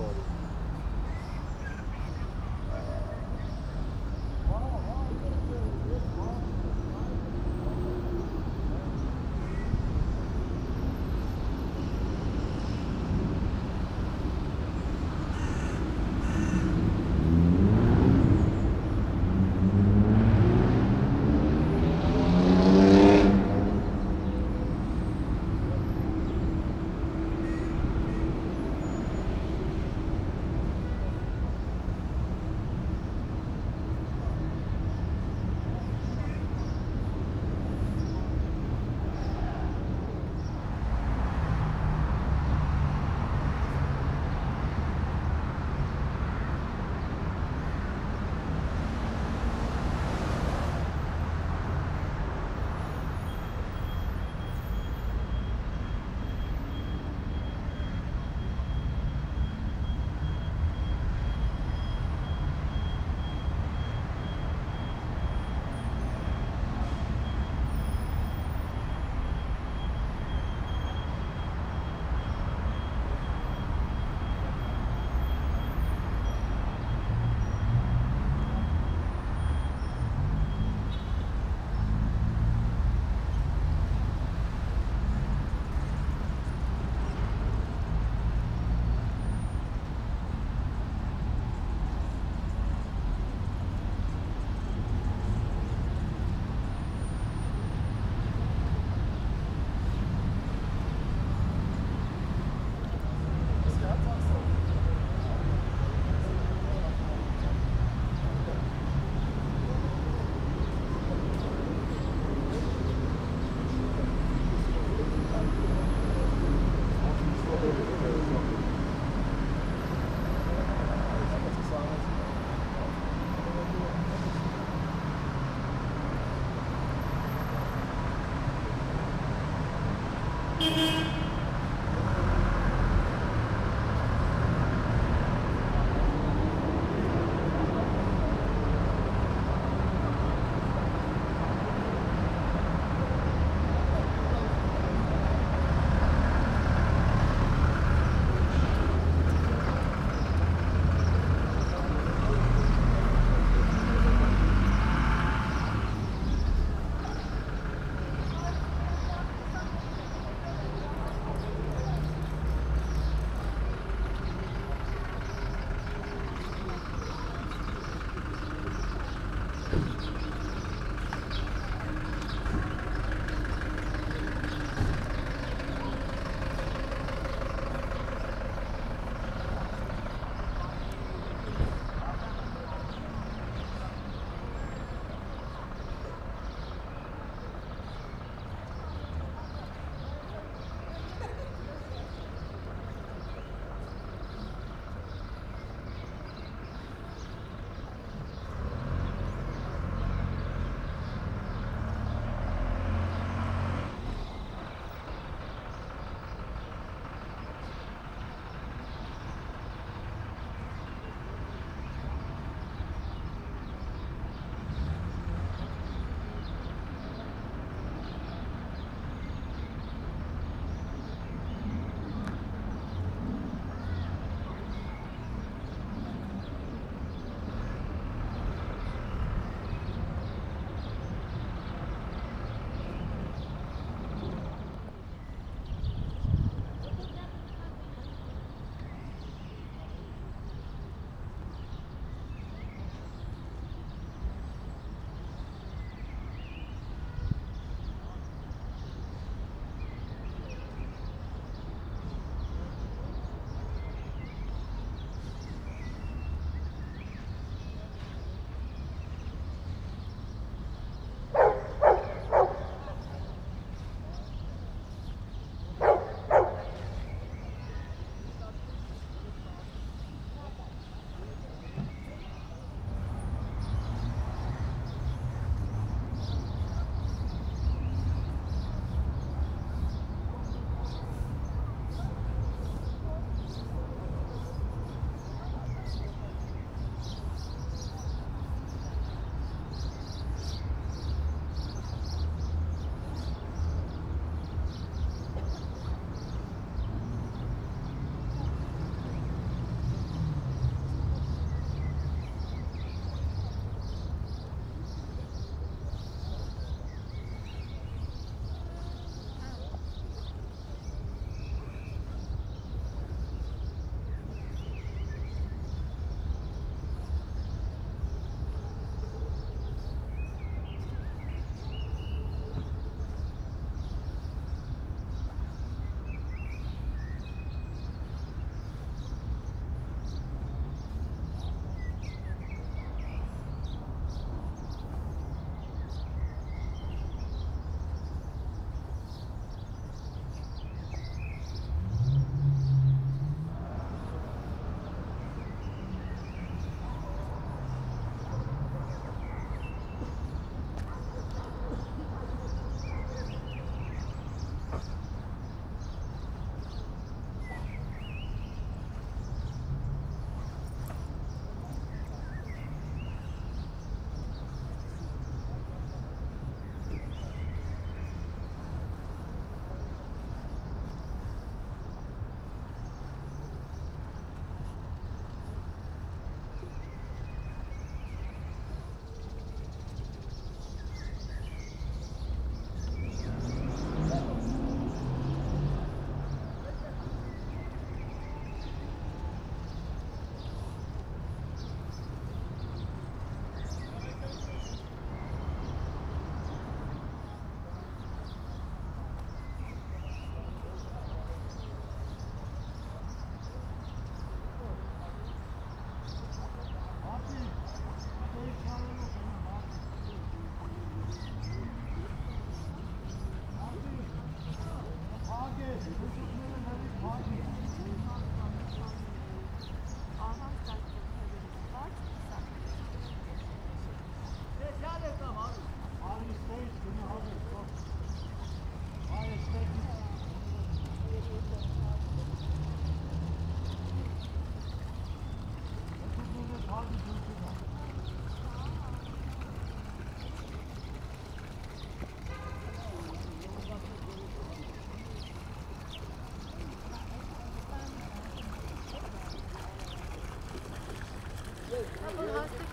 body.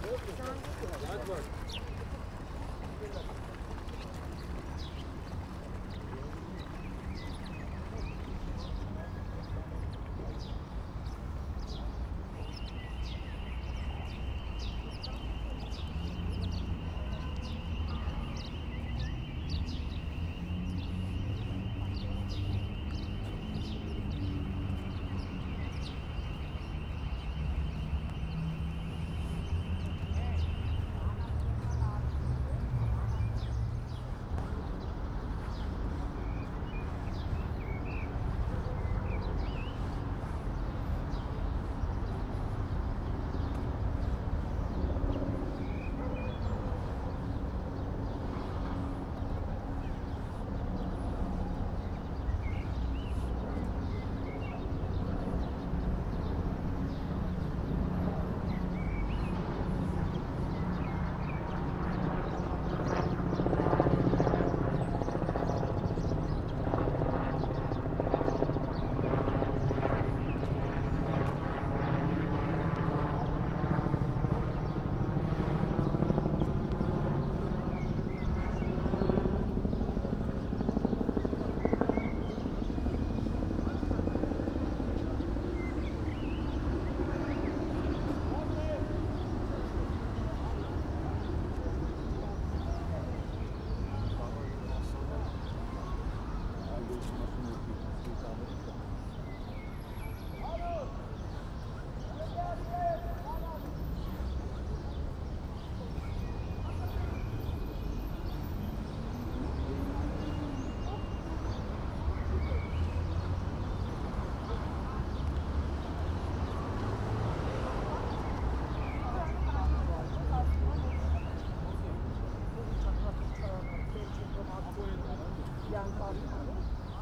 Hadi bak.